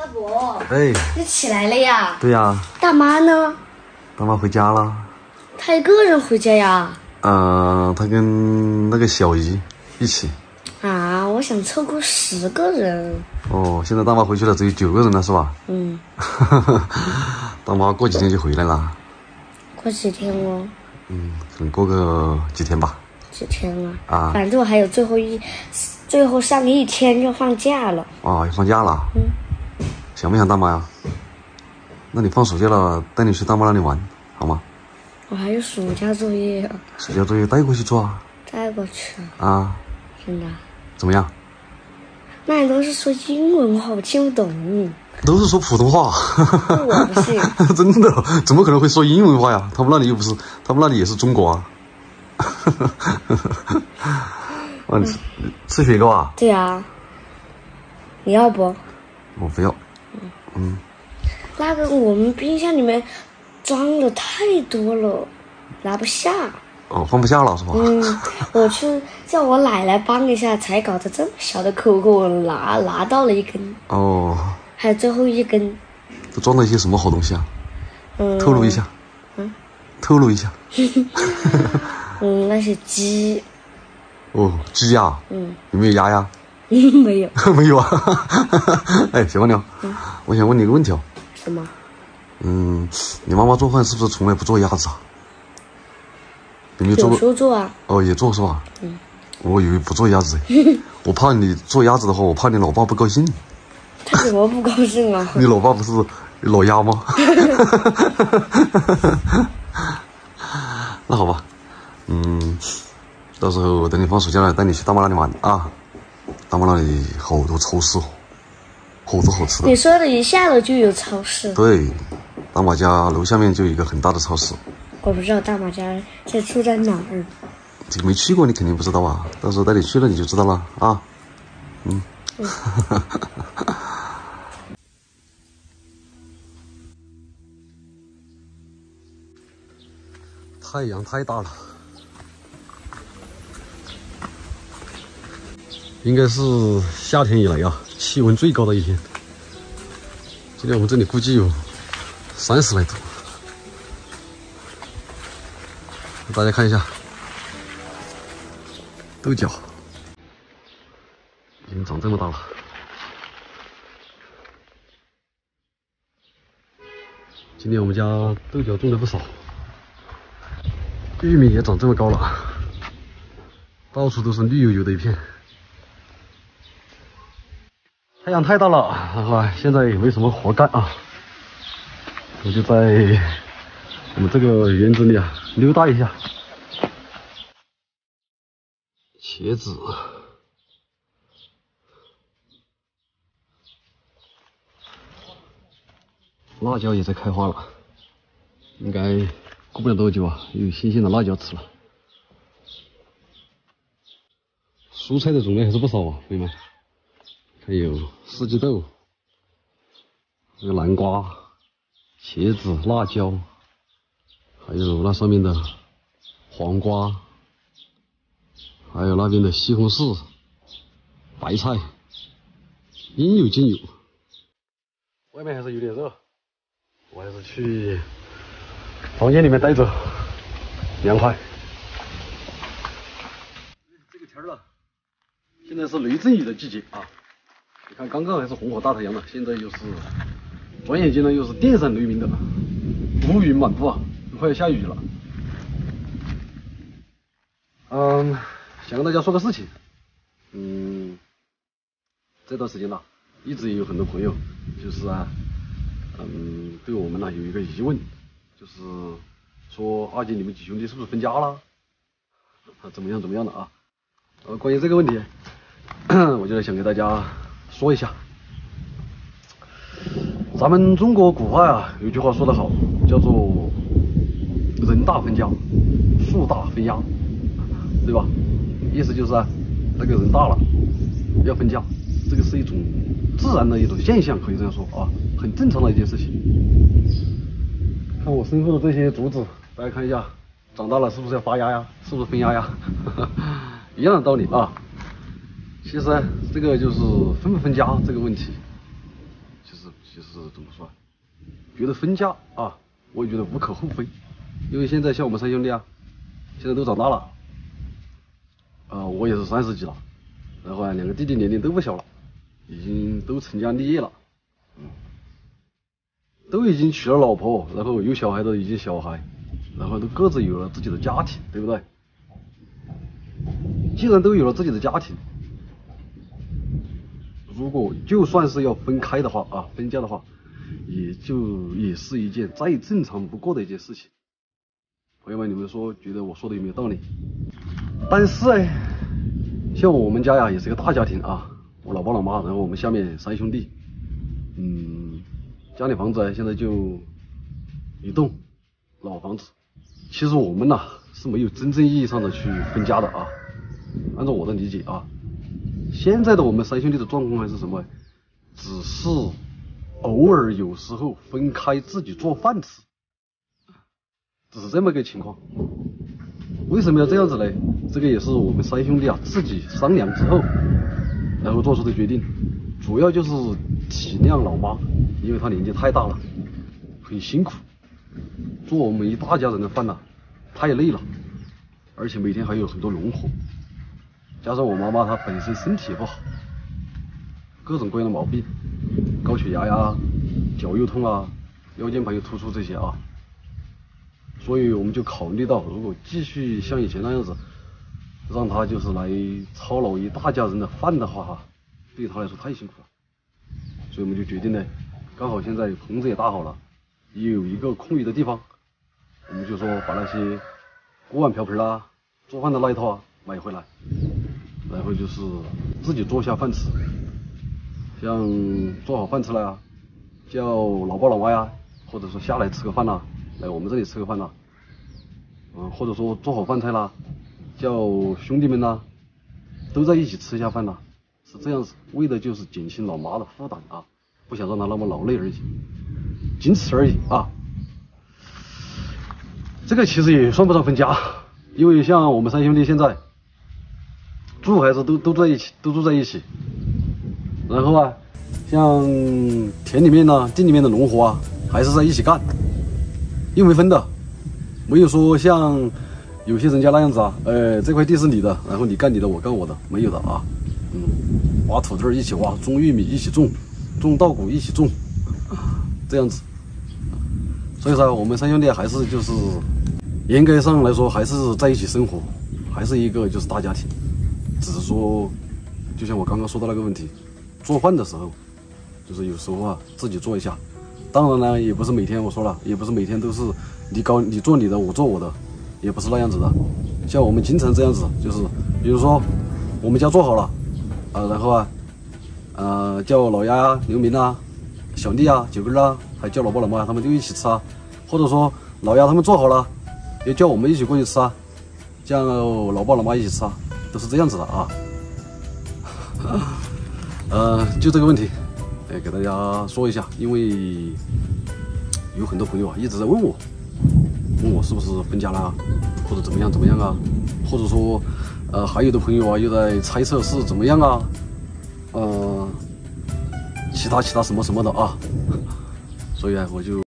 大伯，哎，你起来了呀？对呀，大妈呢？大妈回家了。她一个人回家呀？嗯，她跟那个小姨一起。啊，我想凑够十个人。哦，现在大妈回去了，只有九个人了，是吧？嗯。大妈过几天就回来了。过几天哦。嗯，可能过个几天吧。几天了？啊。反正我还有最后一，最后上一天就放假了。啊，要放假了。嗯。想不想大妈呀？那你放暑假了，带你去大妈那里玩，好吗？我还有暑假作业啊。暑假作业带过去做啊。带过去啊。啊。真的？怎么样？那你都是说英文话，我听不懂。都是说普通话。我不信。真的？怎么可能会说英文话呀？他们那里又不是，他们那里也是中国啊。啊，吃吃雪糕啊？对啊。你要不？我不要。嗯。那个我们冰箱里面装的太多了，拿不下。哦，放不下了是吧？嗯，我去叫我奶奶帮一下，才搞得这么小的口口，拿拿到了一根。哦。还有最后一根。都装了一些什么好东西啊？嗯。透露一下。嗯。透露一下。嗯，那些鸡。哦，鸡呀。嗯。有没有鸭呀？没有。没有啊。哎，小姑娘。嗯。我想问你个问题哦。什么？嗯，你妈妈做饭是不是从来不做鸭子啊？有没有做过？有时候做啊。哦，也做是吧？嗯。我以为不做鸭子，我怕你做鸭子的话，我怕你老爸不高兴。他怎么不高兴啊？你老爸不是老鸭吗？那好吧，嗯，到时候等你放暑假了，带你去大妈那里玩啊。大妈那里好多超市哦，好多好吃的。你说的一下楼就有超市？对，大马家楼下面就有一个很大的超市。我不知道大马家在住在哪儿。这个没去过，你肯定不知道啊。到时候带你去了，你就知道了啊。嗯。太阳太大了，应该是夏天以来啊气温最高的一天。今天我们这里估计有三十来度。大家看一下，豆角已经长这么大了。今年我们家豆角种的不少。玉米也长这么高了，到处都是绿油油的一片。太阳太大了啊！现在也没什么活干啊，我就在我们这个园子里啊溜达一下。茄子、辣椒也在开花了，应该。过不了多久啊，有新鲜的辣椒吃了。蔬菜的种类还是不少啊，朋友们。还有四季豆，还有南瓜、茄子、辣椒，还有那上面的黄瓜，还有那边的西红柿、白菜，应有尽有。外面还是有点热，我还是去。房间里面待着凉快。这个天儿了，现在是雷阵雨的季节啊！你看，刚刚还是红火大太阳呢，现在又是转眼间呢又是电闪雷鸣的，乌云满布啊，快要下雨了。嗯，想跟大家说个事情，嗯，这段时间呢，一直也有很多朋友就是啊，嗯，对我们呢有一个疑问。就是说，二姐，你们几兄弟是不是分家了？啊，怎么样怎么样的啊？呃，关于这个问题，我就想给大家说一下。咱们中国古话啊，有句话说得好，叫做“人大分家，树大分鸭”，对吧？意思就是啊，那个人大了要分家，这个是一种自然的一种现象，可以这样说啊，很正常的一件事情。看我身后的这些竹子，大家看一下，长大了是不是要发芽呀？是不是分芽呀？一样的道理啊。其实这个就是分不分家这个问题，其实其实怎么说？觉得分家啊，我也觉得无可厚非，因为现在像我们三兄弟啊，现在都长大了，啊，我也是三十几了，然后啊，两个弟弟年龄都不小了，已经都成家立业了，嗯，都已经娶了老婆，然后有小孩的已经小孩，然后都各自有了自己的家庭，对不对？既然都有了自己的家庭，如果就算是要分开的话啊，分家的话。也就也是一件再正常不过的一件事情。朋友们，你们说觉得我说的有没有道理？但是哎，像我们家呀，也是个大家庭啊，我老爸老妈，然后我们下面三兄弟，嗯，家里房子现在就一栋老房子。其实我们呐是没有真正意义上的去分家的啊。按照我的理解啊，现在的我们三兄弟的状况还是什么？只是。偶尔有时候分开自己做饭吃，只是这么个情况。为什么要这样子呢？这个也是我们三兄弟啊自己商量之后，然后做出的决定。主要就是体谅老妈，因为她年纪太大了，很辛苦，做我们一大家人的饭呐，太累了，而且每天还有很多农活，加上我妈妈她本身身体也不好，各种各样的毛病。高血压呀，脚又痛啊，腰间盘又突出这些啊，所以我们就考虑到，如果继续像以前那样子，让他就是来操劳一大家人的饭的话，哈，对他来说太辛苦了，所以我们就决定呢，刚好现在棚子也搭好了，也有一个空余的地方，我们就说把那些锅碗瓢盆啦、做饭的那一套啊买回来，然后就是自己做下饭吃。像做好饭吃了呀，叫老爸老妈呀，或者说下来吃个饭呐，来我们这里吃个饭呐，嗯，或者说做好饭菜啦，叫兄弟们呐，都在一起吃一下饭呐，是这样子，为的就是减轻老妈的负担啊，不想让她那么劳累而已，仅此而已啊。这个其实也算不上分家，因为像我们三兄弟现在住还是都都在一起，都住在一起。然后啊，像田里面呢、地里面的农活啊，还是在一起干，又没分的，没有说像有些人家那样子啊，呃，这块地是你的，然后你干你的，我干我的，没有的啊。嗯，挖土豆一起挖，种玉米一起种，种稻谷一起种，这样子。所以说，我们三兄弟还是就是严格上来说，还是在一起生活，还是一个就是大家庭，只是说，就像我刚刚说的那个问题。做饭的时候，就是有时候啊，自己做一下。当然呢，也不是每天我说了，也不是每天都是你搞你做你的，我做我的，也不是那样子的。像我们经常这样子，就是比如说我们家做好了，啊，然后啊，呃，叫老鸭、刘明啊、小丽啊、九根啊，还叫老爸老妈他们就一起吃啊。或者说老鸭他们做好了，也叫我们一起过去吃啊，叫老爸老妈一起吃啊，都是这样子的啊。呃，就这个问题，哎，给大家说一下，因为有很多朋友啊一直在问我，问我是不是分家了，或者怎么样怎么样啊，或者说，呃，还有的朋友啊又在猜测是怎么样啊，呃，其他其他什么什么的啊，所以啊，我就。